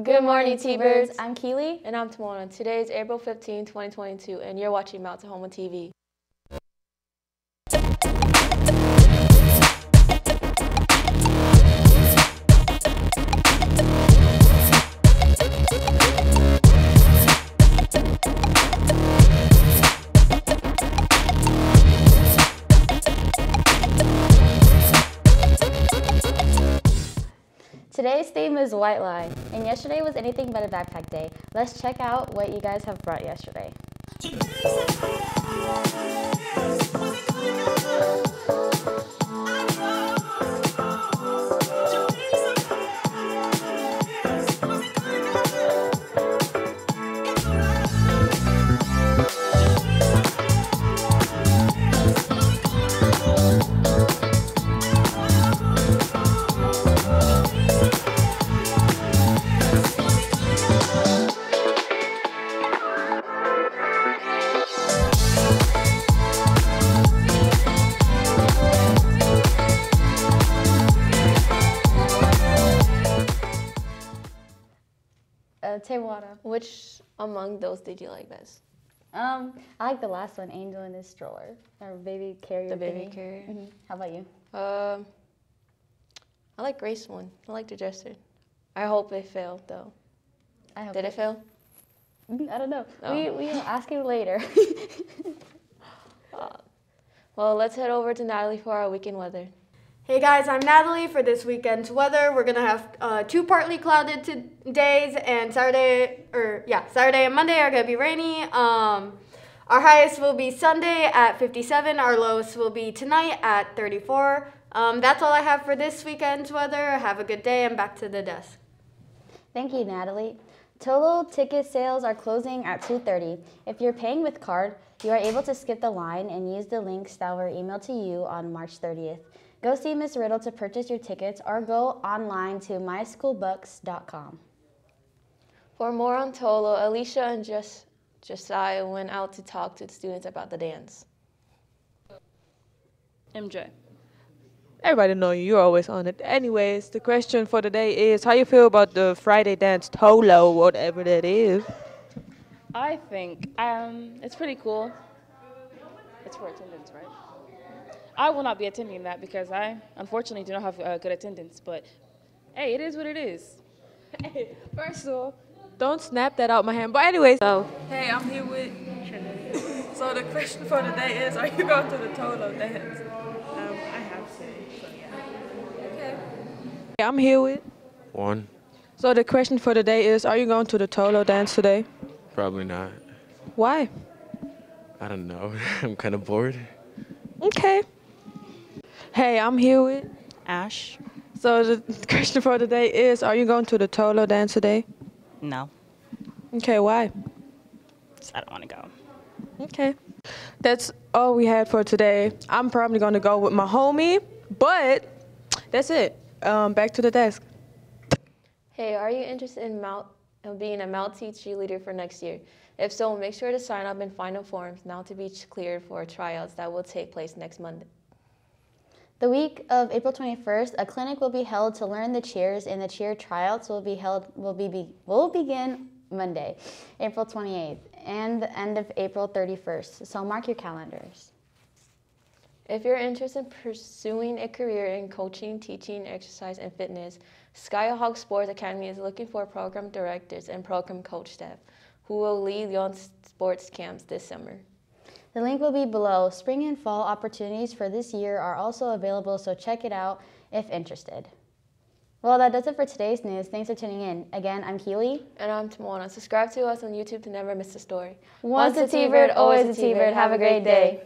Good morning, T-Birds. I'm Keiley. And I'm Temoana. Today is April 15, 2022, and you're watching Mount Tahoma TV. Today's theme is white lie, and yesterday was anything but a backpack day. Let's check out what you guys have brought yesterday. Uh, Temoana. Which among those did you like best? Um, I like the last one, Angel in his stroller, or baby carrier. The baby thingy. carrier. Mhm. How about you? Um, I like Grace one. I like the dresser. I hope it failed though. I hope Did it fail? Mm, I don't know. Oh. We we will ask you later. Well, let's head over to Nataly for our weekend weather. Hey guys, I'm Nataly. For this weekend's weather, we're gonna have uh, two partly clouded days, and Saturday or yeah, Saturday and Monday are gonna be rainy. Um, our highest will be Sunday at 57. Our lowest will be tonight at 34. Um, that's all I have for this weekend's weather. Have a good day, and back to the desk. Thank you, Nataly. Tolo ticket sales are closing at 2:30. If you're paying with card, you are able to skip the line and use the links that were emailed to you on March 30th. Go see Miss Riddle to purchase your tickets or go online to myschoolbucks.com. For more on Tolo, Alicia and Just, Josiah went out to talk to the students about the dance. MJ. Everybody know you. You're always on it. Anyways, the question for the day is how you feel about the Friday dance Tolo, whatever that is. I think um, it's pretty cool. It's for attendance, right? I will not be attending that because I unfortunately do not have uh, good attendance. But hey, it is what it is. Hey, first of all, don't snap that out my hand. But anyways, so Hey, I'm here with So the question for the day is, are you going to the Tolo dance? Um, I have to, so yeah. I'm here with. One, So the question for the day is, are you going to the Tolo dance today? probably not. Why? I don't know. I'm kind of bored. Okay. Hey, I'm here with. Ash? So the question for today is, are you going to the Tolo dance today? No. Okay, why? I don't want to go. Okay. That's all we had for today. I'm probably going to go with my homie, but that's it. Um, back to the desk. Hey, are you interested in Mount, in being a Maltese cheerleader for next year? If so, make sure to sign up and find the forms now to be cleared for tryouts that will take place next Monday. The week of April 21st, a clinic will be held to learn the cheers, and the cheer tryouts will be held will be, be will begin Monday, April 28th, and the end of April 31st. So mark your calendars. If you're interested in pursuing a career in coaching, teaching, exercise, and fitness, Skyhawk Sports Academy is looking for program directors and program coach staff who will lead young sports camps this summer. The link will be below. Spring and fall opportunities for this year are also available, so check it out if interested. Well, that does it for today's news. Thanks for tuning in. Again, I'm Keiley. And I'm Temoana. Subscribe to us on YouTube to never miss a story. Once a T-Bird, always a T-Bird. Have a great day.